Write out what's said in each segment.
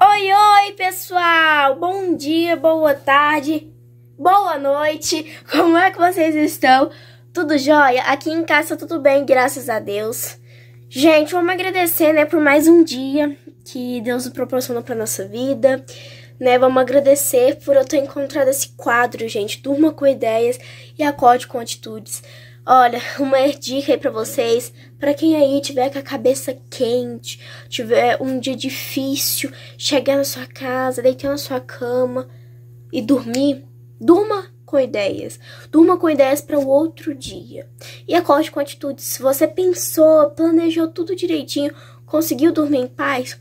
Oi, oi, pessoal! Bom dia, boa tarde, boa noite. Como é que vocês estão? Tudo jóia? Aqui em casa tá tudo bem, graças a Deus. Gente, vamos agradecer, né, por mais um dia que Deus nos proporcionou pra nossa vida, né? Vamos agradecer por eu ter encontrado esse quadro, gente. Durma com ideias e acorde com atitudes. Olha, uma dica aí pra vocês, para quem aí tiver com a cabeça quente, tiver um dia difícil, chegar na sua casa, deitar na sua cama e dormir, durma com ideias. Durma com ideias para o outro dia. E acorde com atitudes. Se você pensou, planejou tudo direitinho, conseguiu dormir em paz,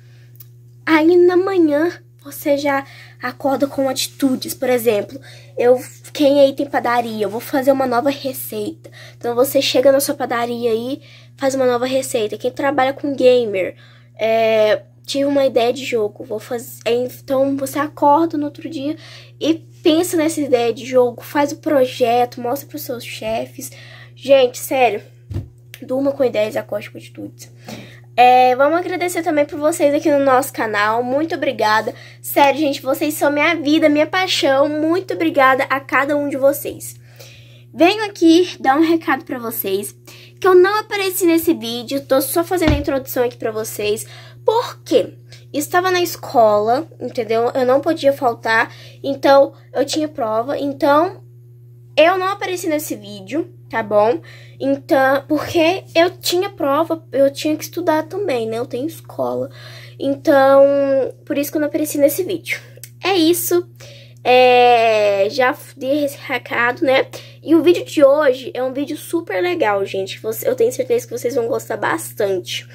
aí na manhã você já acorda com atitudes. Por exemplo, eu quem aí tem padaria, eu vou fazer uma nova receita. Então você chega na sua padaria aí, faz uma nova receita. Quem trabalha com gamer, é, tive uma ideia de jogo, vou fazer. Então você acorda no outro dia e pensa nessa ideia de jogo, faz o projeto, mostra para os seus chefes. Gente, sério, durma com ideias acorde com atitudes. É, vamos agradecer também por vocês aqui no nosso canal. Muito obrigada. Sério, gente, vocês são minha vida, minha paixão. Muito obrigada a cada um de vocês. Venho aqui dar um recado para vocês, que eu não apareci nesse vídeo, tô só fazendo a introdução aqui para vocês, porque estava na escola, entendeu? Eu não podia faltar, então eu tinha prova, então eu não apareci nesse vídeo, tá bom? Então, porque eu tinha prova, eu tinha que estudar também, né? Eu tenho escola. Então, por isso que eu não apareci nesse vídeo. É isso. É, já dei esse recado, né? E o vídeo de hoje é um vídeo super legal, gente. Eu tenho certeza que vocês vão gostar bastante.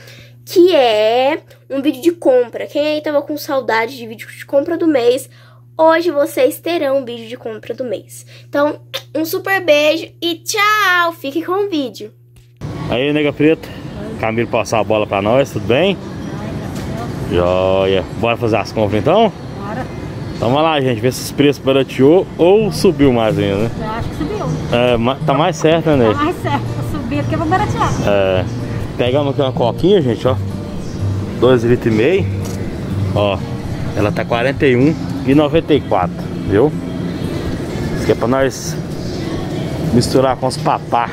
Que é um vídeo de compra. Quem aí tava com saudade de vídeo de compra do mês, hoje vocês terão um vídeo de compra do mês. Então, um super beijo e tchau! Fique com o vídeo. Aí, nega preta. Camilo passar a bola pra nós, tudo bem? Joia. Bora fazer as compras então? Bora. Então vamos lá, gente. Ver se os preços barateou ou subiu mais ainda, né? Eu acho que subiu. É, tá mais certo, né, Tá mais certo pra subir do que pra baratear. É. Pegamos aqui uma coquinha, gente, ó. 2 litros e meio. Ó. Ela tá R$ 41,94, viu? Isso aqui é pra nós misturar com os papá.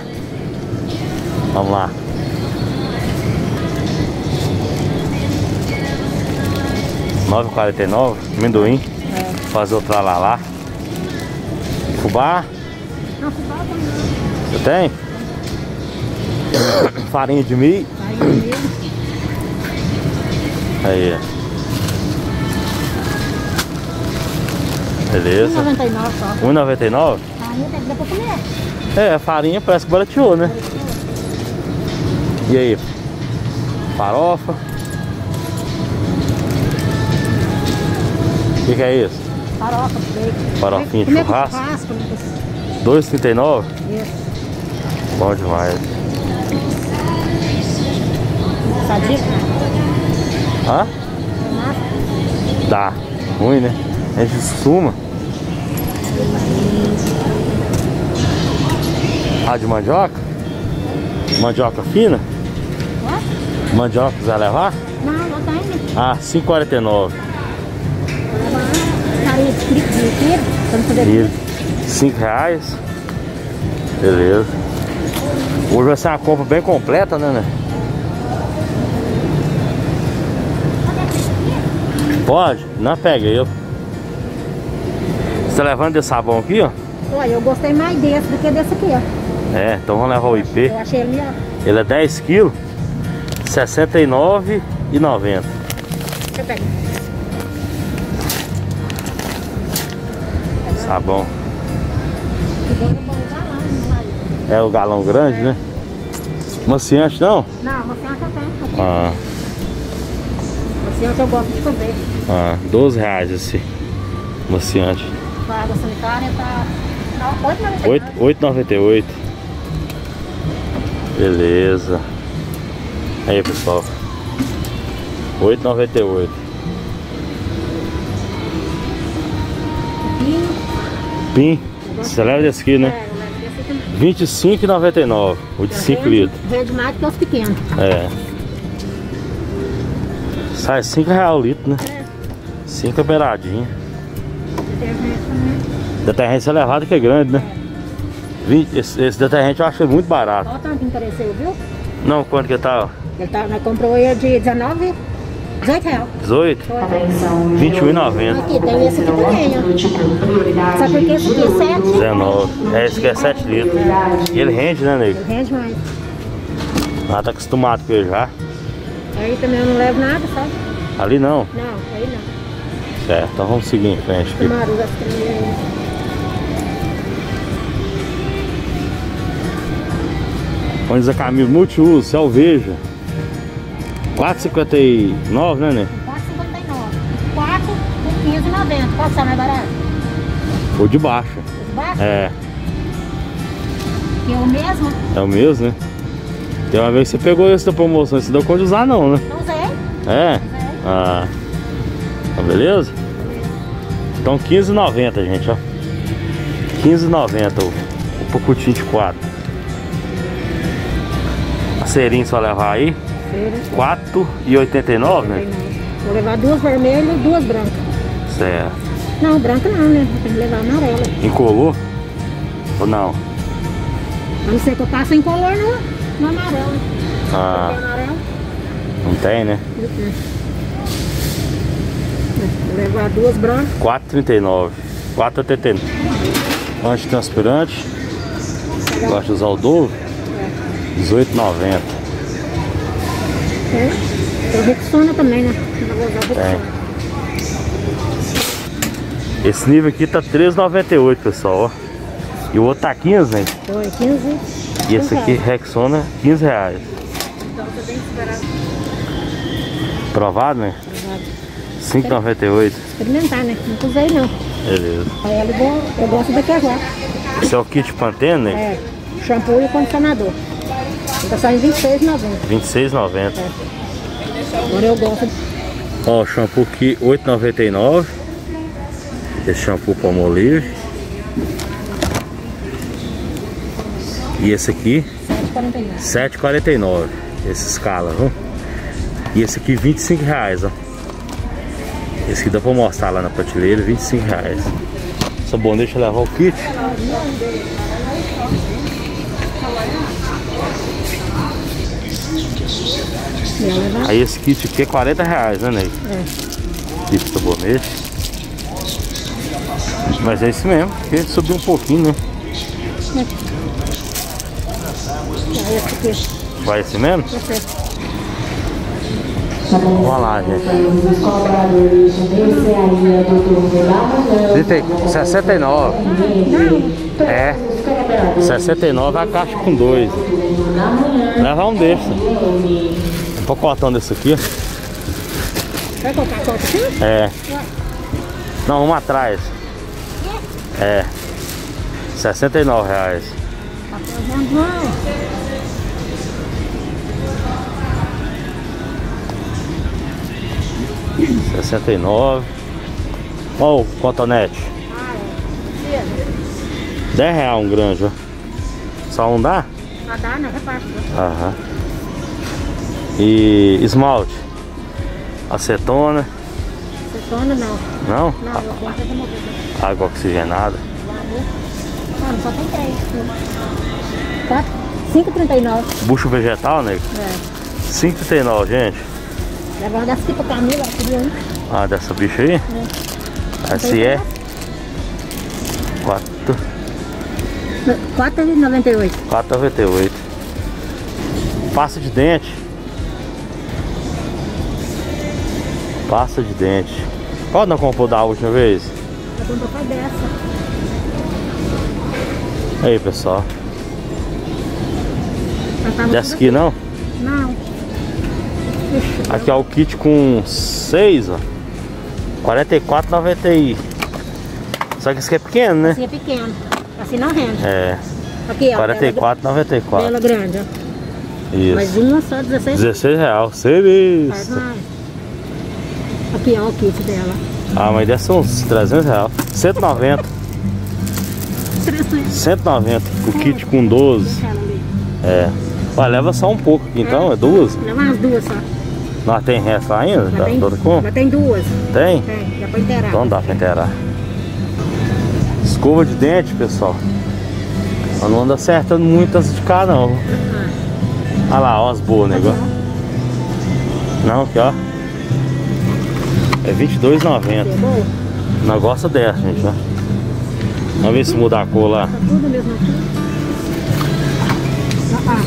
Vamos lá. Nove quarenta e nove, amendoim. Fazer o tralalá. Fubá, Não, fubá também. você tem? Farinha de milho. Aí mesmo. Aí. ó. Beleza. 1,99 só. 1,99? Aí tem que dar pra comer. É, a farinha parece que barateou, né? E aí? Farofa. O que, que é isso? Farofa, bacon. Farofinha de churrasco? churrasco. Lucas. 2,39? Isso. Bom demais. Sadia? Hã? Dá. Ruim, né? A gente suma. Ah, de mandioca? Mandioca fina? Mandioca, você vai levar? Não, não tem, né? Ah, 5,49. Farinha de trigo de quilo. Vamos fazer Quilo. 5 reais. Beleza. Hoje vai ser uma compra bem completa, né, né? Pode? Não pega eu. Você tá levando desse sabão aqui, ó? Olha, eu gostei mais desse do que desse aqui, ó. É, então vamos levar o IP. Eu achei ele melhor. Ele é 10 quilos, R$ 69,90. Deixa eu pegar. Sabão. Eu lá no marido. É o galão grande, né? Maciante não? Não, acha que tem. Ah, que eu gosto de fazer. ah, 12 reais esse maciante. A água sanitária tá... 8,99. 8,98. Beleza. Aí, pessoal. 8,98. Vinho. Pim. Você leva desse aqui, né? É, eu levo desse aqui. 25,99. O de 5 Rende- litros. Rende mais que os pequenos. É. Sai 5 reais o litro, né? Cinco temperadinha. Detergente também. Detergente elevado que é grande, né? 20, esse, esse detergente eu achei muito barato. Olha o tanto que encareceu, viu? Não, quanto que tá? Ele tá, nós comprou ele de 19, 18 reais. 18? Foi. 21,90. Aqui, tem esse aqui também, ó. Sabe por que esse aqui é 7? 19. É, esse aqui é 7 litros. E ele rende, né, nego? Ele rende mais. Ah, tá acostumado com ele já. Aí também eu não levo nada, sabe? Ali não. Não, aí não. Certo, então vamos seguir em frente aqui. Onde a camisa multiuso, se alveja. 4,59, né, né? 4,59. 4 por 15,90. Qual sai mais barato? Ou de baixo. Os baixos? É, Que é o mesmo? é o mesmo, né? Tem uma vez que você pegou esse da promoção, você deu conta de usar não, né? Não usei. É? Usei. Ah, tá beleza? Então 15,90 gente, ó 15,90 o, o pacotinho de 4 A serinha vai levar aí Feira. 4,89 né? Vou levar duas vermelhas e duas brancas. Certo Não, branca não, né? Tem que levar amarela. Incolor? Ou não? A não ser que eu passe em color no, no amarelo. Ah, não tem né? Levar duas brancas. 4,39 4,89 Antitranspirante Gosta de usar o Dove? 18,90 É. Tem o Rexona também, né? Tem. Esse nível aqui tá 3,98 pessoal, ó. E o outro tá 15, né? Então é 15. E esse aqui, Rexona, 15 reais. Então tá bem esperado. Provado, né? Provado. 5,98. Experimentar, né? Nunca usei não. Beleza. Aí ela igual, eu gosto daqui agora. Esse é o kit Pantene, né? É. Shampoo e condicionador. Tá saindo 26,90. 26,90. Agora eu gosto. Ó, o shampoo aqui, 8,99. Esse shampoo Palmolive. E esse aqui, 7,49. 7,49. Esse escala, viu? E esse aqui, 25 reais, ó. Esse aqui dá pra mostrar lá na prateleira, 25 reais. Só bom, deixa eu levar o kit. Aí esse kit aqui é 40 reais, né, Ney? É. Kit de sabonete. Mas é isso mesmo, porque subiu um pouquinho, né? Aqui. Vai esse mesmo? Você. Vamos lá, gente. Os cobradores, esse aí é do turno da manhã. 30, 69. É. 69 a caixa com dois. Levar um desse. Um pacotão desse aqui. Vai colocar a aqui? É. Não, uma atrás. É. 69 reais. 69. Ó o cotonete. Ah, é. 10 reais um grande, ó. Só um dá? Pra dar, né? Reparte. né? Aham. E esmalte. Acetona. Cetona não. Não? Não, eu compro de mover. Água oxigenada. Ah, não, só tem três. Quatro. 5,39. Bucho vegetal, né? É. 5,39, gente. Leva uma dessa aqui pra Camila, um. Ah, dessa bicha aí? Essa é 4, 4,98. 4,98. Pasta de dente. Pasta de dente. Qual não comprou da última vez? Eu comprou foi dessa. Aí, pessoal. Tava Dessa aqui não? Não. Aqui ó, o kit com 6, ó. 44,90. Só que esse aqui é pequeno, né? assim é pequeno. Assim não rende. É, Aqui, ó. 44,94. Bela grande, ó. Mas Isso. uma só 16 16 reais. Faz Serviço. mais. Aqui, ó, o kit dela. Ah, mas deve ser uns 300 reais. 190. 300. 190. O kit com 12. Deixa ela ali. É. Ué, leva só um pouco aqui então, é duas? Leva umas duas só. Nós tem resto ainda? Já Tá tem, com? tem duas. Tem? Tem, já pra inteirar. Então dá pra inteirar. Escova de dente, pessoal. Ela não anda acertando muitas de cá não. Olha lá, ó as boas, nego. Não, aqui ó. É R$22,90. É boa? Não gosta dessa, gente, ó. Vamos ver se muda a cor lá. Tá tudo a mesma ah.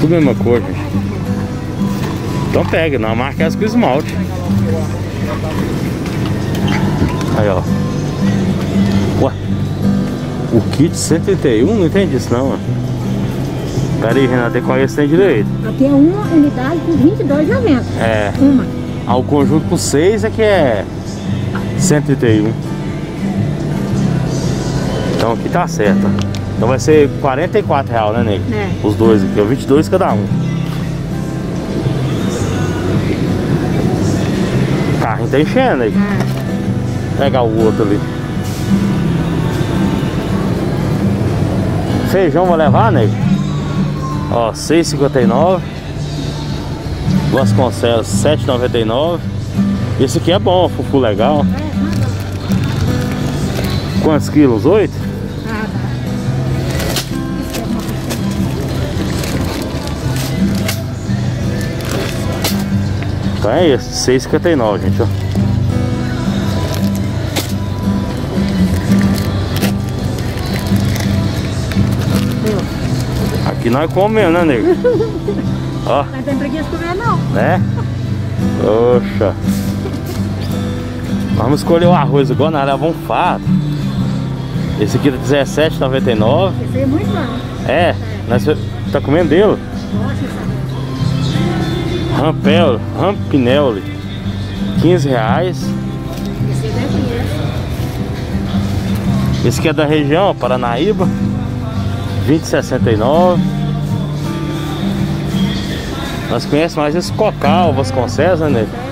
Tudo a mesma cor, gente. Então pega, não marca as com esmalte. Aí, ó. Ué. O kit 131? Não entendi isso não, ó. Pera aí, Renato, qual é esse tem direito? Aqui é uma unidade por R$22,90. É. Uma. Ah, o conjunto com 6 é que é 131. Então aqui tá certo. Então vai ser 44 real, né, nego? É. Os dois aqui, ó, 22 cada um. Tá enchendo aí. Ah, Pegar o outro ali. Feijão vou levar, nego? Ó, 6,59. Vasconcelos, 7,99. Esse aqui é bom, fufu legal. Quantos quilos? 8? ah, tá. Então é esse, 6,59, gente, ó. Aqui nós comemos, né, nego? Ó, Não tem preguiça de comer, não. né? Oxa. Vamos escolher o arroz igual nós levamos um fardo. Esse aqui tá R$17,99. Esse aí é muito bom. É, nós tá comendo dele. Essa Rampel, Rampinelli. 15 reais. Esse nem conhece. Esse aqui é da região, Paranaíba. 20,69. Nós conhecemos mais esse Cocal, Vasconcelos, né, nego?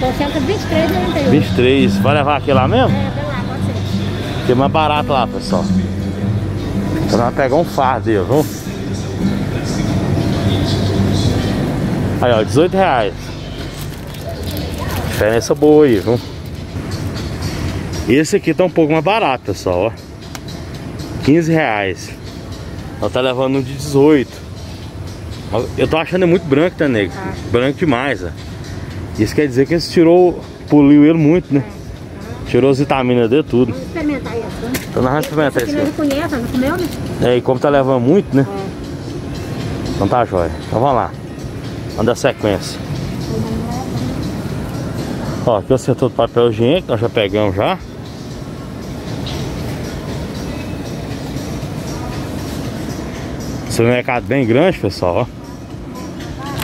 Conserva tá R$23,91. 23. Vai levar aqui lá mesmo? É, vai lá, pode ser. É mais barato lá, pessoal. Então nós pegar um fardo dele, viu? Aí, ó, 18 reais. Diferença boa aí, viu? Esse aqui tá um pouco mais barato, pessoal, ó. 15 reais. Nós tá levando um de 18. Eu tô achando ele muito branco, tá, nego? Branco demais, ó. Isso quer dizer que eles tirou, poliu ele muito, né? Tirou as vitaminas dele, tudo. Vamos experimentar essa. né? Então nós vamos experimentar nós não conhece, não comeu, né? É, e como tá levando muito, né? É. Então tá jóia. Então vamos lá. Vamos dar sequência. Ó, aqui o setor do papel higiênico, nós já pegamos já. Esse mercado bem grande, pessoal, ó.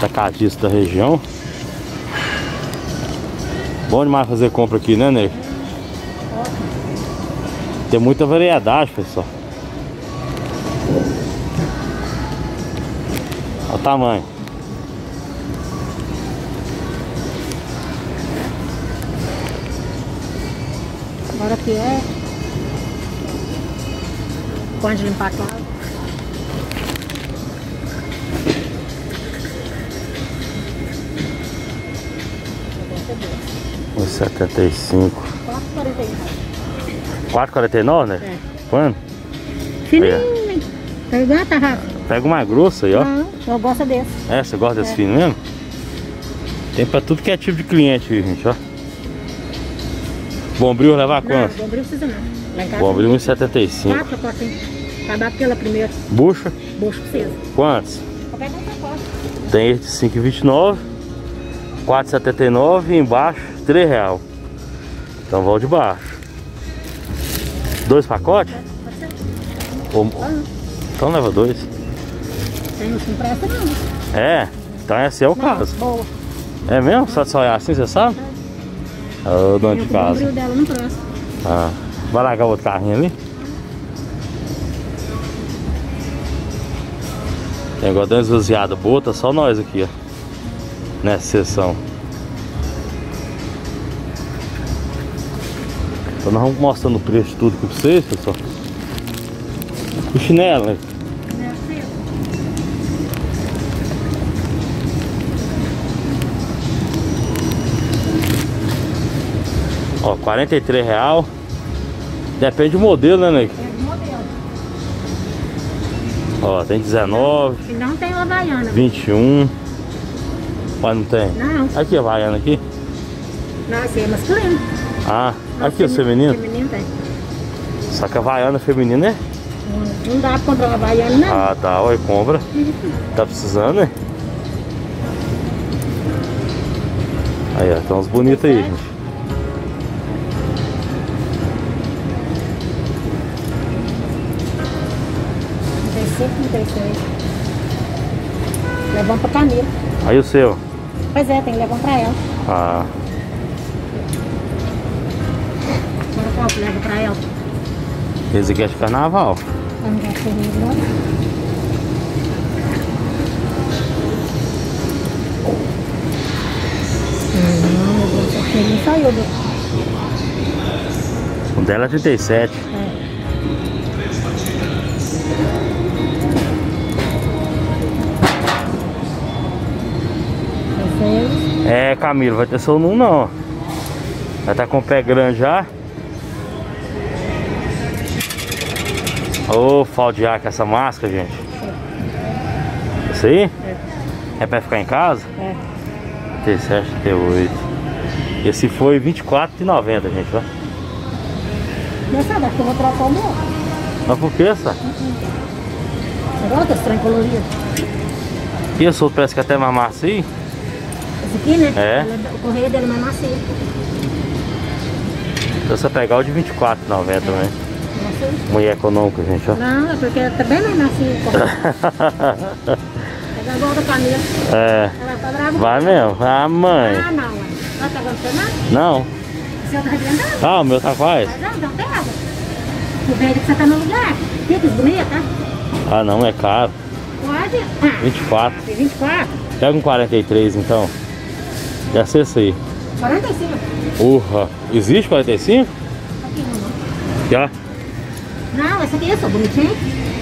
Atacadista da região. Bom demais fazer compra aqui, né, nego? Tem muita variedade, pessoal. Olha o tamanho. Agora aqui é. Pode limpar a casa. 75. 4,41. 4,49, né? É. Quanto? Fininho. Igual, tá rápido? Pega uma grossa aí, ó. Não, eu gosto desse. É, você gosta desse É. fino mesmo? Tem pra tudo que é tipo de cliente aí, gente, ó. Bombril levar Não, quanto? bombril precisa não. Lá em casa. Bombril 1,75. Quatro pacotinhos. Acabar pela primeira. Bucha, Bucho precisa. quantos? Tem esse de 5,29. 4,79 e embaixo 3 real. Então vou de baixo. Dois pacotes? Ou- Então leva dois. Não. É, então esse é o caso. É mesmo? Só só olhar assim, você sabe? Ô, dono de casa. Ah, vai largar o outro carrinho ali? Tem agora deu uma esvaziada boa, tá só nós aqui, ó. Nessa sessão. Nós vamos mostrando o preço tudo aqui pra vocês, pessoal. O chinelo, né? Ó, 43 real. Depende do modelo, né, Nego? Depende é do modelo. Ó, tem 19. E não tem o Havaiana. 21. Mas não tem? Não. Aqui, Havaiana aqui. Nossa, é masculino. Ah, aqui os femi- femininos. Feminino tem. Só que a Havaiana feminina é. Não, dá pra comprar uma baiana, não. Ah, tá, olha, compra. Tá precisando, né? Aí, ó, tem uns bonitos aí, gente. Tem 5, 36. Levamos pra Camila. Aí o seu. Pois é, tem que levar pra ela. Ah, Que leva pra ela? esse aqui é de carnaval. Ela não ser agora. Não, saiu do... O dela é 37. É. É, Camilo, vai ter som não, não. Vai tá com o pé grande já. Ô, falta de ar com essa máscara, gente. Isso aí? É pra ficar em casa? é. 37, 38. Esse foi 24,90, gente, ó. Nessa daqui eu vou trocar o meu. Mas por que essa? Agora tá estranho colorido. E esse outro parece que é até mais macio. Esse aqui, né? É. Ele- O correio dele é mais macio. Então você pegar o de 24,90 também. Macio. Mulher econômica, gente, ó. Não, é porque tá bem mais. Pega igual da Camila. é, Ela tá brava. vai mesmo. Ah, mãe. Ah, não. ué. Ela tá aguentando nada? Não. O seu tá arrebentando? Ah, o meu tá quase. Mas não, então pega. O velho que você tá no lugar. Fica bonita, tá? Ah, não, é caro. Pode. Ah, 24. tem 24. Pega um 43 então. Já sei isso aí. 45. Urra. Existe 45? Aqui, não. Já? Não, essa aqui é só bonitinho.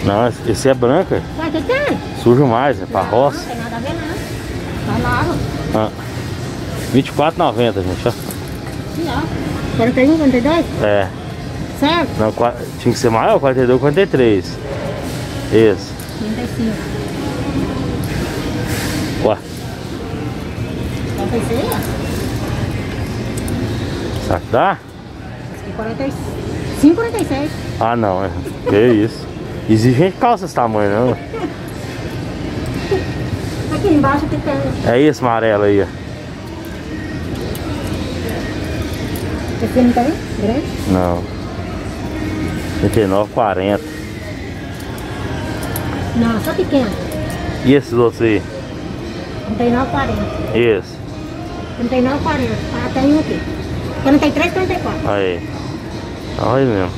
Não, esse- esse é branca. Ué, o que tem? Sujo mais, é pra Não, roça. Não tem nada a ver, não. Lá, ó. Ah. 24,90, gente, ó. Aqui, ó. 41, 42? É. Certo? Não, tinha que ser maior, 42, 43. Isso. 35. Ué, 46, ó. será que dá? Esse aqui é 45, 46. Ah, não, é. Que isso. Exige gente calça esse tamanho, não. Aqui embaixo que tem. É esse amarelo aí, ó. Esse não tá aí? Grande? Não. 39, 40. Não, só pequeno. E esses outros aí? 39, 40. Esse. 39, 40. Ah, tem um aqui. 43, 44. Aí. Olha mesmo.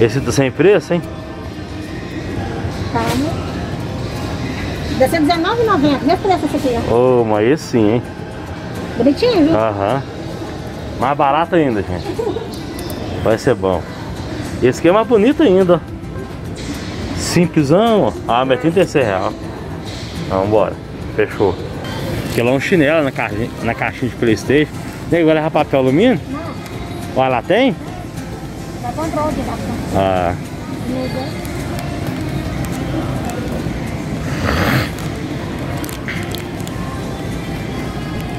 Esse tá sem preço, hein? Tá, né? Deve ser R$19,90. Mesmo preço esse aqui, ó. Ô, mas esse sim, hein? Bonitinho, viu? Aham. Mais barato ainda, gente. Vai ser bom. Esse aqui é mais bonito ainda, ó. Simplesão, ó. Ah, mas é 36 reais. Vamos embora. Fechou. Aqui lá é um chinelo na caixinha, na caixinha de Playstation. Nego, vai levar papel alumínio? Não, Olha lá, tem? Ah,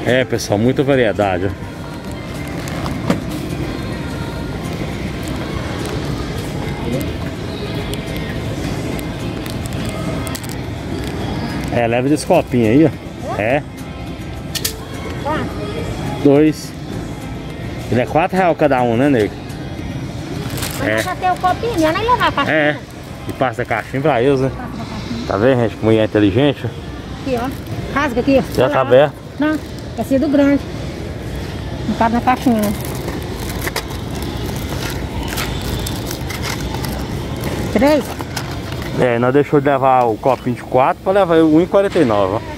é, pessoal, muita variedade. É, leva desse copinho aí, ó. É, dois. Ele é quatro reais cada um, né, nego? É. nós já tem o copinho, é nem levar a caixinha. É. E passa a caixinha pra eles, né? Caixinha. Tá vendo, gente? É inteligente. Aqui, ó. Rasga aqui, ó. Já tá aberto. Não, é sido grande. Não cabe na caixinha, né? Três? É, nós deixou de levar o copinho de 4 pra levar o 1,49, ó.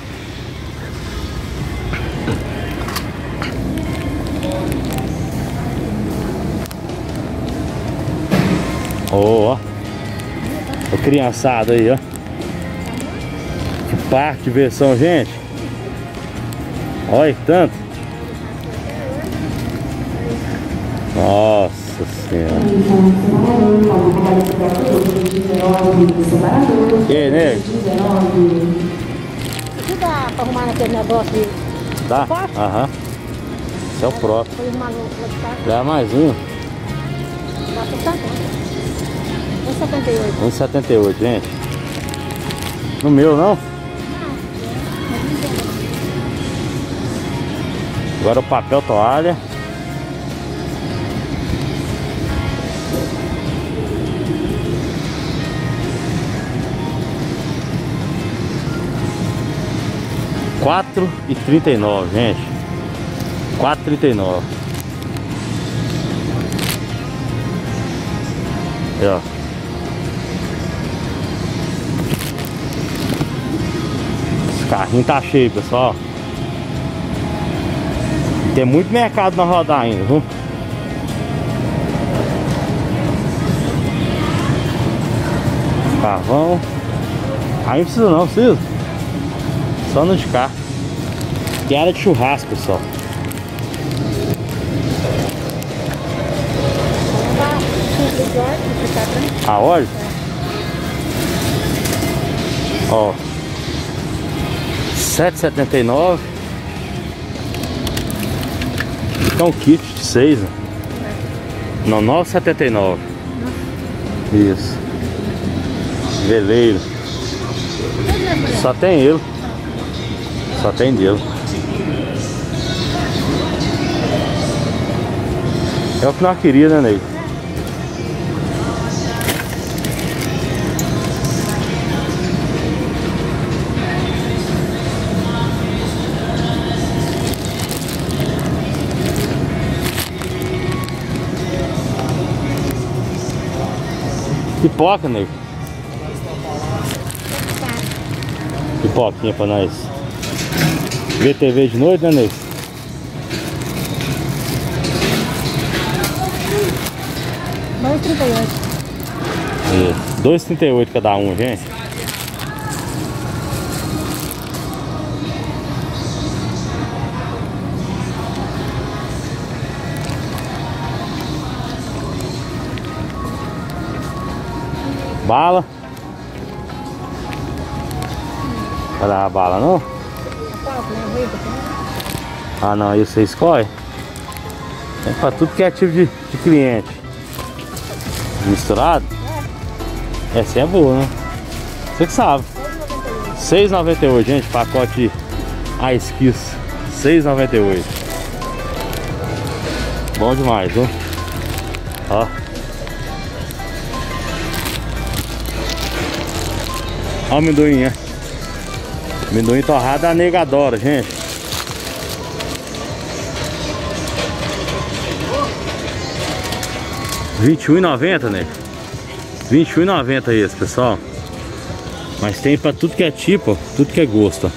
Ó, ó. O criançado aí, ó. Que parque, diversão, gente. Olha que tanto. Nossa senhora. E aí, nego? Dá pra arrumar naquele negócio de... Dá? Aham. Esse é o próprio. Dá mais um. Dá 70. 1,78. 1,78, gente. No meu, não? Agora o papel toalha. Quatro e trinta e nove, gente. Quatro e trinta e nove. Carrinho tá cheio, pessoal. Tem muito mercado na rodar ainda, viu? Carvão. Aí não precisa não, precisa. Só no de cá. Que área de churrasco, pessoal. Dá 5 de óleo, pra ficar tranquilo. A óleo? Ó. 7,79. Então kit de 6. Não, 9,79. Isso. Veleiro. Só tem ele. Só tem dele. É o que nós queríamos, né, Ney? Pipoca, nego. Pipoquinha pra nós. Ver TV de noite, né, nego? Dois trinta e oito. Isso. 2,38 cada um, gente. Bala. Vai dar a bala não? Ah não, aí você escolhe. É pra tudo que é tipo de, de cliente. Misturado? Essa é boa, né? Você que sabe. 6,98, gente, pacote Ice Kiss. 6,98. Bom demais, viu? Ó. Ó o amendoim, né? Amendoim torrado a nega adora, gente. Vinte e noventa, né? Vinte e noventa esse, pessoal. Mas tem pra tudo que é tipo, ó, tudo que é gosto,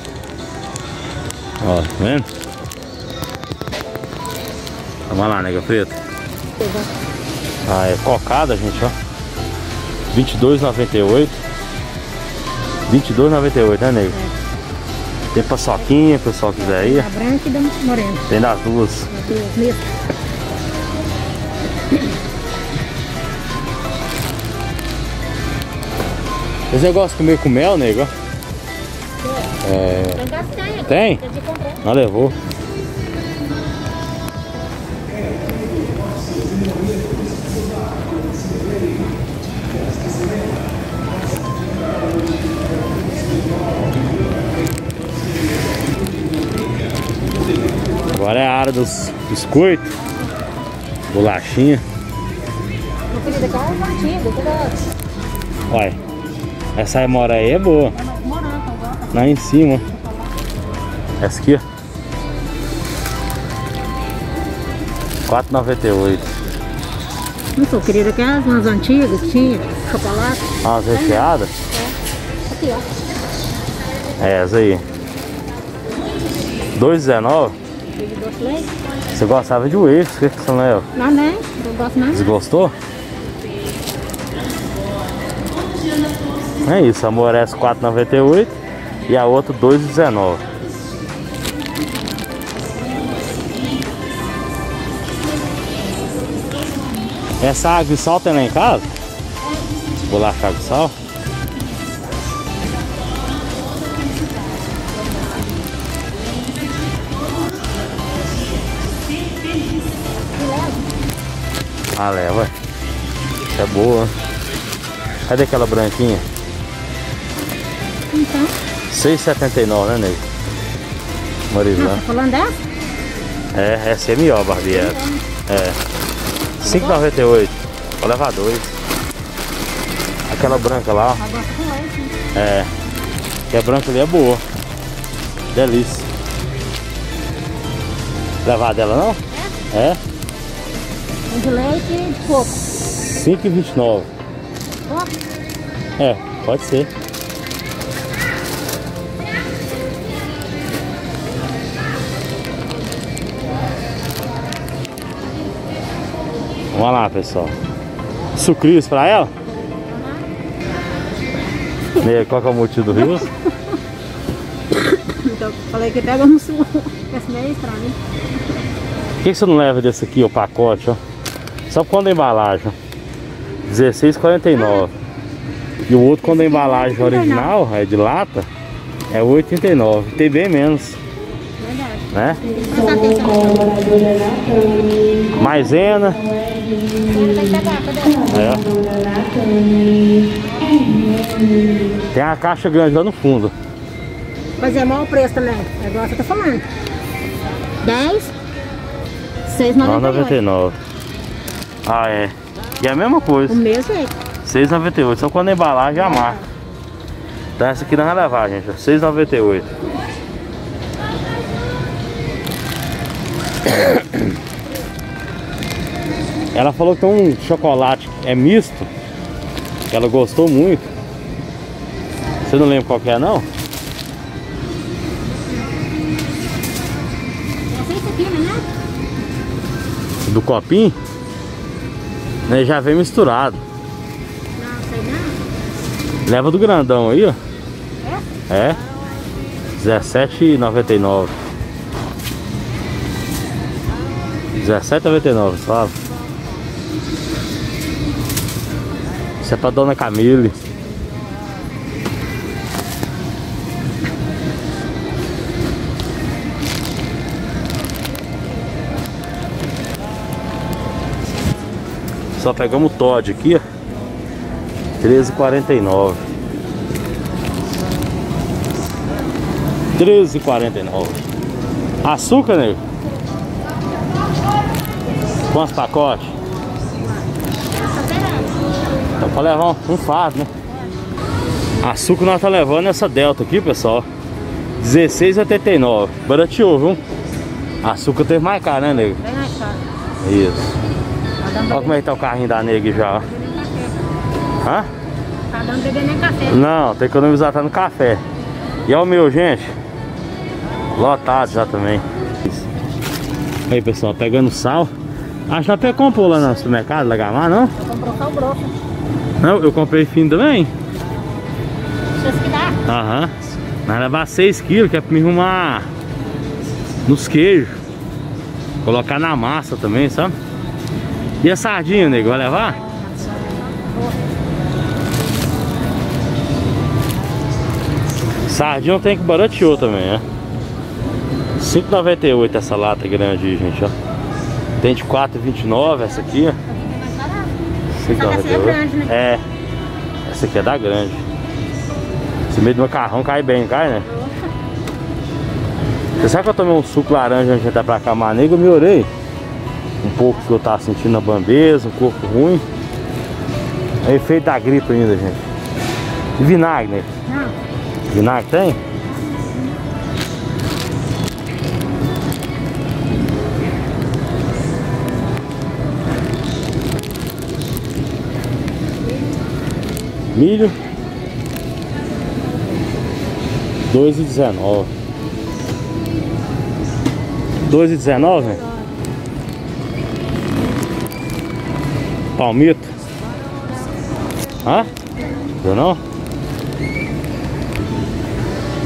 ó. Ó, tá vendo? Vamos lá, nega preta. Ah, é cocada, gente, ó. 22,98. 22,98, né, nego? Tem paçoquinha, o pessoal quiser aí. Da branca e da morena. Tem das duas. As duas mesmo. Esse negócio de comer com mel, nego, ó. É. Tem. Não levou. Agora é a área dos biscoitos, bolachinha. É. Olha, essa mora aí é boa. Lá em cima. Essa aqui, ó. 4,98. Não sou querida, que é umas antigas que tinha. Chocolate. Umas recheadas? Aqui, ó. É, essa aí. 2,19. Doce leite. Você gostava de waffles, o que você não leva? Não, né? Não gosto não. Desgostou? É isso, a Amores 4,98 e a outra 2,19. Essa água e sal tem lá em casa? Vou lá água e sal. Ah, leva. Isso é boa. Cadê aquela branquinha? Então. 6,79, né, Nego? Ah, Marizão. tá falando dessa? É, essa é melhor, barbeiro. É. 5,98. Vou levar dois. Aquela branca lá, ó. Né? É. Que a branca ali é boa. Delícia. Levar dela não? É. Um de leite e de coco. 5,29. Ó, É, pode ser. Vamos lá, pessoal. Sucrilhos pra ela? E aí, qual que é o motivo do rio? Então, falei que pega um suco. Esse meio pra mim. Por que, que você não leva desse aqui, o pacote, ó? Só quando a embalagem. ó. 16,49. E o outro quando a embalagem original é de lata, é 8,39. Tem bem menos, Verdade. né? Maisena. É. Tem a caixa grande lá no fundo. Mas é mal o preço também. É igual você tá falando. 10, 6,98. 9,99. Ah, é. E é a mesma O coisa. mesmo jeito. 6,98. Só quando é a marca. Então essa aqui não vai levar, gente. ó. 6,98. Ela falou que tem um chocolate é misto. Que ela gostou muito. Você não lembra qual que é não? É né? Do copinho? Né, já vem misturado. Não, sei não. Leva do grandão aí, ó. É? É. R$17,99. R$17,99, fala. Isso é pra dona Camille. Só pegamos o Todd aqui, ó. 13,49. 13,49. Açúcar, nego? Quantos pacotes? Então pra levar um, um fardo, né? Açúcar nós tá levando essa Delta aqui, pessoal. 16,89. Barateou, viu? Açúcar teve mais caro, né, nego? Bem mais caro. Isso. Olha como é que tá o carrinho da nega já. Hã? Tá dando bebê nem café. Não, tem que economizar tá no café. E é o meu, gente. Lotado já também. Aí, pessoal, pegando sal. Acho que até comprou lá no supermercado, Lagamar, não? Comprou sal grosso. Não, eu comprei fino também. Deixa eu que dá. Aham. Vai levar 6 quilos, que é pra me arrumar nos queijos. Colocar na massa também, sabe? E a sardinha, nego, vai levar? Sardinha tem que barateou também, né? 5,98 essa lata grande aí, gente, ó. Tem de 4,29 essa aqui, ó. Essa dessa é grande, né? É. Essa aqui é da grande. Esse meio do macarrão cai bem, cai, né? Você sabe que eu tomei um suco laranja antes de entrar pra cá, manego, eu me orei. Um pouco que eu tava sentindo a bambeza, um corpo ruim. É efeito da gripe ainda, gente. E vinagre, né? Não. Vinagre tem? Milho. Dois e dezenove. Palmito. Hã? Viu não?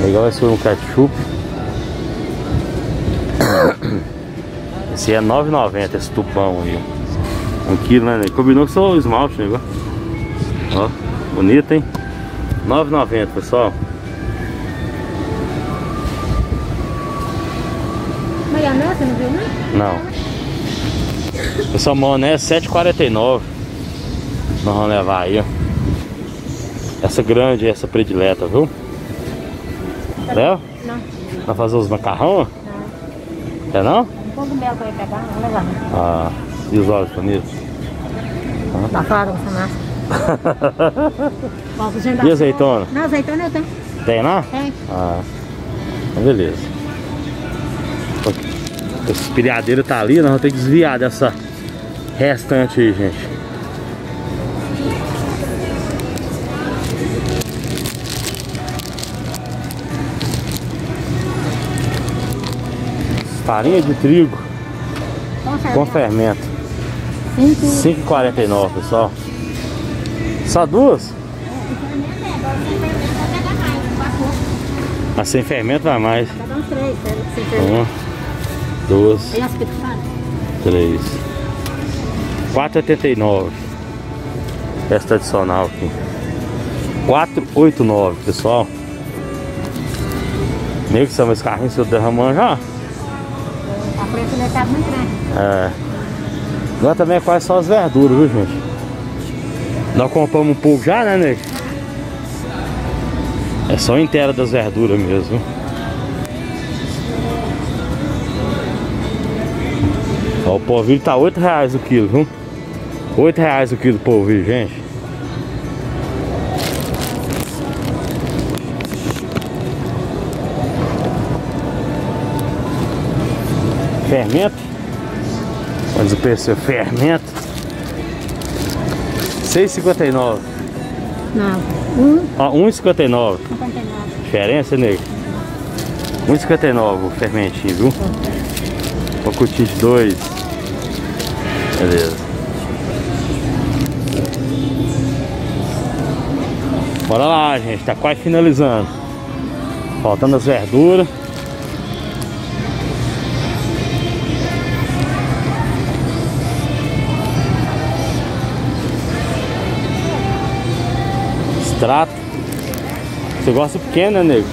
Legal esse foi um ketchup. Esse é 9,90 esse tubão aí. Um quilo, né? Ney? Combinou com o esmalte, né? Ó, bonito, hein? 9,90, pessoal. Maionese, não viu, né? Não. Pessoal, maionese 7,49. Nós vamos levar aí, ó. Essa grande, essa predileta, viu? Léo? Não. Vai fazer os macarrão? Não. É não? Um pouco mel pra ir pegar, vamos levar. Ah, e os olhos bonitos? Tá fora, essa cozinho da E azeitona? Não, azeitona eu tenho. Tem lá? Tem. Ah, então beleza. Esse espiriadeiro tá ali, nós vamos ter que desviar dessa restante aí, gente. Farinha de trigo com fermento. Cinco. 5,49 pessoal. Só duas? Mas sem fermento vai mais. Cada um três, pega, sem fermento. Uma, duas, três. 4,89. Essa tradicional aqui. 4,89 pessoal. Meio que são esse carrinho se eu derramando já. A frente do mercado muito grande. É. Agora também é quase só as verduras, viu gente? Nós compramos um pouco já, né, Nego? É só inteira das verduras mesmo. Ó, o polvilho tá 8 reais o quilo, viu? 8 reais o quilo do polvilho, gente. Fermento. Mas o preço é fermento. 6,59. Não. Um, Ó, 1,59. 59. Diferença, nego? 1,59 o fermentinho, viu? Pacotinho de 2. Beleza. Bora lá, gente. Tá quase finalizando. Faltando as verduras. Extrato. Você gosta pequeno, né, nego?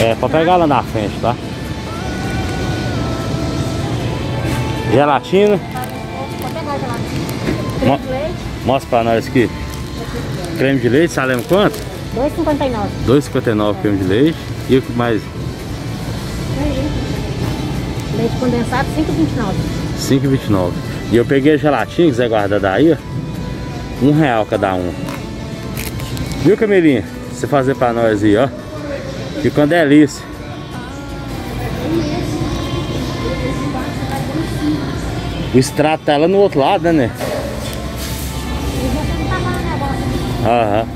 É, pra pegar lá na frente, tá? Gelatina. Vou pegar. Mo- leite, Mostra pra nós aqui. Creme de leite, sabe quanto? 2,59. 2,59 creme de leite. E o que mais? Leite condensado, 5,29. 5,29. E eu peguei a gelatina, que quiser guardar daí, ó. Um real cada um. Viu, Camilinha? Você fazer pra nós aí, ó. Fica uma delícia. O extrato tá lá no outro lado, né, né? Aham.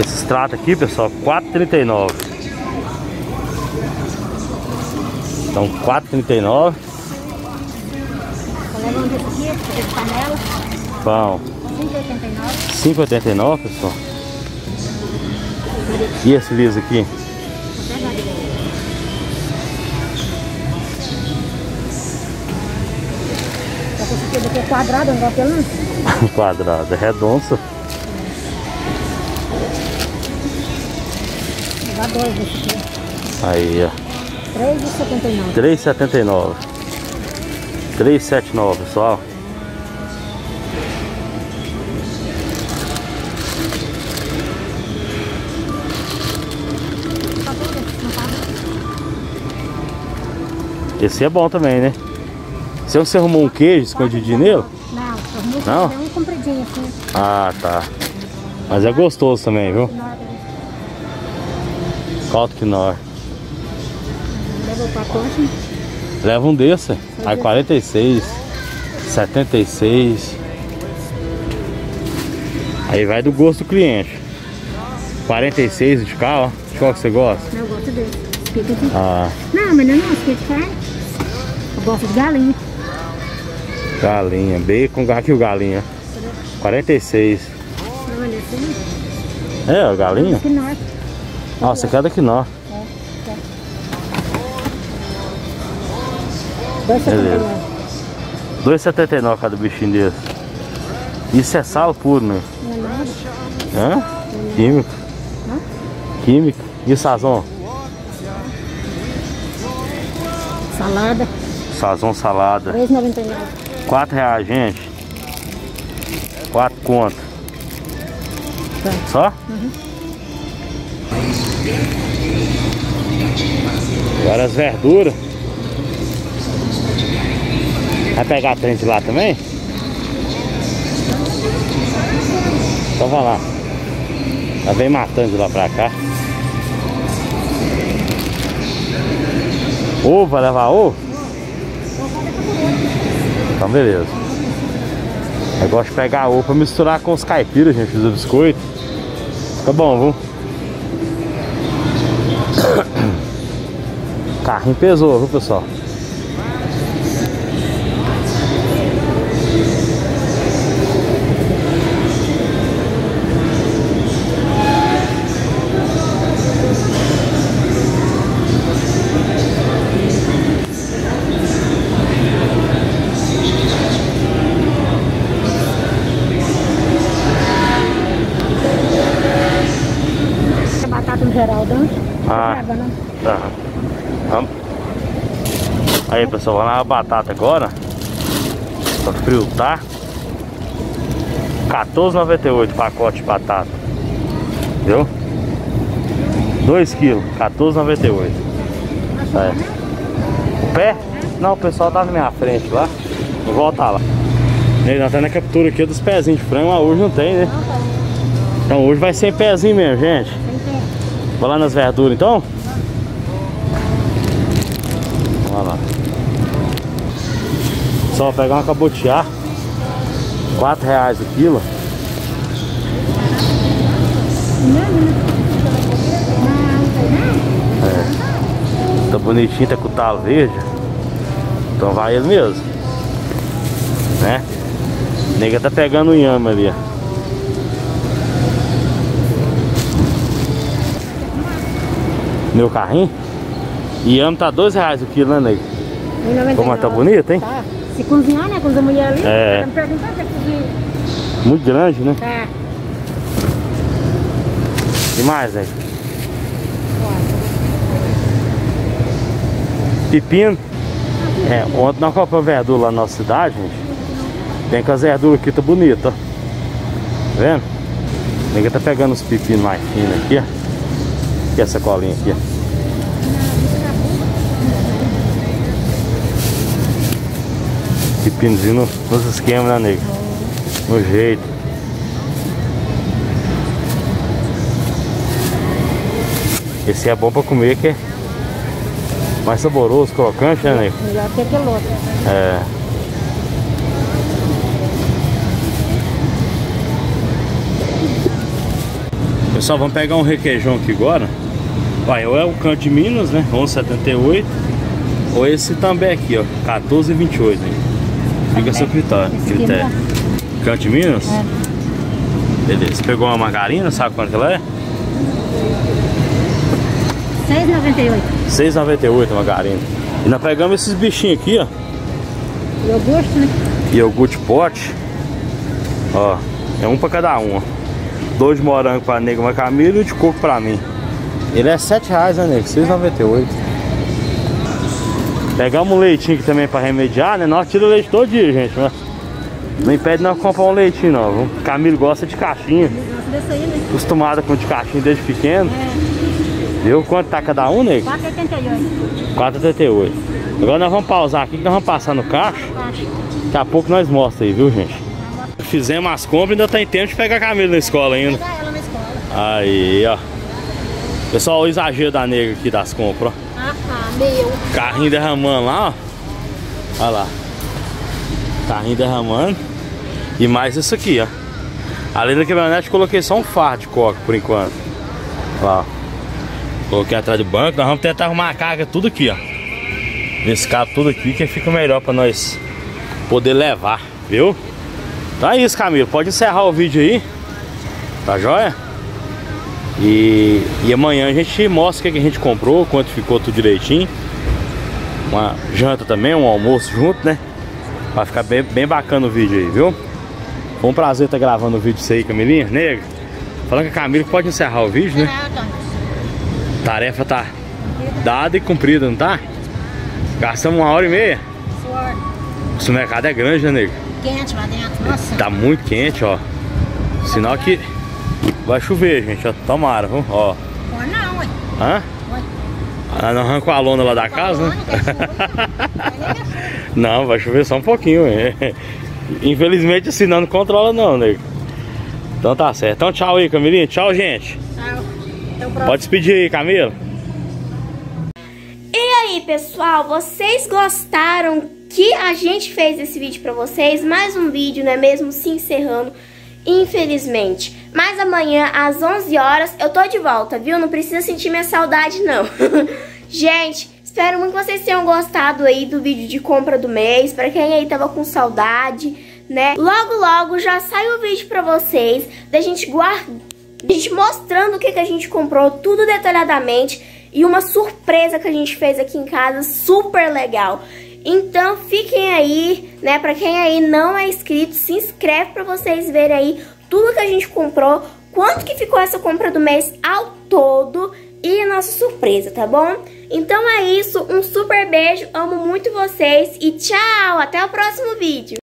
Esse extrato aqui, pessoal, 4,39. Então, 4,39. Vou levar um desse aqui, esse de panela, Pão, 5,89. 5,89, pessoal. E esse liso aqui? Daqui é quadrada, não dele não. Quadrado, é. Vou levar dois desse aqui. Aí, ó. 3,79. 3,79. 3,79, pessoal. Esse é bom também, né? Se você arrumou um queijo escondidinho nele? Não, Não? um compridinho assim. Ah, tá. Mas é gostoso também, viu? Caldo quinoa. Leva o pacote. Leva um desse. Aí 46, 76. Aí vai do gosto do cliente. 46 de cá, ó. De qual que você gosta? Eu gosto desse. Aqui. Ah, Não, mas não, não, fica de carne. Eu gosto de galinha. Galinha, bacon, aqui o galinha. 46. Não, olha assim. É, galinha? Que nós. Nossa, aqui é daqui não. 2,79. 2,79 cada bichinho desse. Isso é sal puro, né? Não é nada. Hã? Químico. Químico. E o sazon? Salada, Sazon salada. 3,99. 4 reais, gente. 4 conto. Tá. Só? Agora as verduras. Vai pegar a trem de lá também? Então vai lá. Ela vem matando de lá pra cá. Ovo, vai levar ovo? Então beleza. Eu gosto de pegar ovo pra misturar com os caipiras, gente, os biscoitos. Fica bom, viu? Carrinho pesou, viu, pessoal? No Geraldão. Ah. Não? Tá. Vamos. Aí, pessoal, vamos lá a batata agora. Pra fritar. 14,98 pacote de batata. Viu? 2 quilos, 14,98. É. O pé? Não, o pessoal tá na minha frente lá. Vou voltar lá. E nós tá na captura aqui dos pezinhos de frango, mas hoje não tem, né? Então hoje vai ser pezinho mesmo, gente. Vou lá nas verduras então? Olha lá. Só pegar uma cabotiá. 4 reais o quilo. É. Tá bonitinho, tá com o talo verde. Então vai ele mesmo. Né? Nega tá pegando o inhame ali, ó. Meu carrinho. E amo tá dois reais o quilo, né, nego? 1,99. Como tá bonito, hein? Tá. Se cozinhar, né? Com a mulher ali. É. Tá me cozinha. Muito grande, né? Tá. E mais, velho? Pepino. É, ontem nós compramos verdura lá na nossa cidade, gente. Tem que as verduras aqui tá bonita, ó. Tá vendo? Ninguém tá pegando os pepinos mais finos aqui, ó. Aqui essa colinha aqui, ó. Pepinozinho no- nos esquemas, né, nego? No jeito. Esse é bom pra comer, que é mais saboroso, crocante, né, nego? Melhor que aquele outro. É. Pessoal, vamos pegar um requeijão aqui agora. Vai, ou é o canto de Minas, né? 11,78. Ou esse também aqui, ó. 14,28. hein? Fica a seu critério. Aqui critério. de Minas? É. Beleza. Pegou uma margarina, sabe quanto que ela é? 6,98. 6,98 a margarina. E nós pegamos esses bichinhos aqui, ó. Iogurte, né? iogurte pote. Ó, é um pra cada um, ó. Dois de morango pra nego uma Camila e um de coco pra mim. Ele é 7 reais, né, nego? 6,98. Pegamos um leitinho aqui também pra remediar, né? Nós tiramos leite todo dia, gente, mas não impede nós comprar um leitinho, não. viu? Camilo gosta de caixinha. Desse aí, né? Acostumada com de caixinha desde pequeno. Viu quanto tá cada um, nego? 4,88. 4,78. Agora nós vamos pausar aqui que nós vamos passar no caixa. Daqui a pouco nós mostra aí, viu, gente? Fizemos as compras, ainda tem tempo de pegar a Camila na escola ainda. Pegar ela na escola. Aí, ó. Pessoal, o exagero da nega aqui das compras, ó. Meu. Carrinho derramando lá, ó. Olha lá. Carrinho derramando. E mais isso aqui, ó. Além da caminhonete, coloquei só um fardo de coca por enquanto. Lá, ó. Coloquei atrás do banco. Nós vamos tentar arrumar a carga tudo aqui, ó. Nesse cabo tudo aqui que fica melhor pra nós poder levar, viu? Então é isso, Camilo. Pode encerrar o vídeo aí. Tá joia? E, e amanhã a gente mostra o que que a gente comprou, quanto ficou tudo direitinho. uma janta também, um almoço junto, né? Vai ficar bem, bem bacana o vídeo aí, viu? Foi um prazer estar gravando o vídeo isso aí, Camilinha. Nega, falando com a Camila pode encerrar o vídeo, né? Tarefa tá dada e cumprida, não tá? Gastamos uma hora e meia. Esse mercado é grande, né, nego? Quente lá dentro. Nossa. Tá muito quente, ó. Sinal que vai chover, gente, ó. Tomara, viu? Ó. Pô, não, ué. Hã? Ué. Ah, não arrancou a lona lá da casa, né? Não, vai chover só um pouquinho, é. Infelizmente assim não, não controla não, nego. Então tá certo. Então tchau aí, Camilinha. Tchau, gente. Tchau. Pode despedir aí, Camila. E aí, pessoal, vocês gostaram que a gente fez esse vídeo pra vocês? Mais um vídeo, não é mesmo? Se encerrando, infelizmente. Mas amanhã, às 11 horas, eu tô de volta, viu? Não precisa sentir minha saudade, não. gente, espero muito que vocês tenham gostado aí do vídeo de compra do mês. Pra quem aí tava com saudade, né? Logo, logo já sai o vídeo pra vocês da gente guardar... A gente mostrando o que, que a gente comprou, tudo detalhadamente. E uma surpresa que a gente fez aqui em casa, super legal. Então fiquem aí, né? Pra quem aí não é inscrito, se inscreve pra vocês verem aí tudo que a gente comprou, quanto que ficou essa compra do mês ao todo e a nossa surpresa, tá bom? Então é isso, um super beijo, amo muito vocês e tchau, até o próximo vídeo.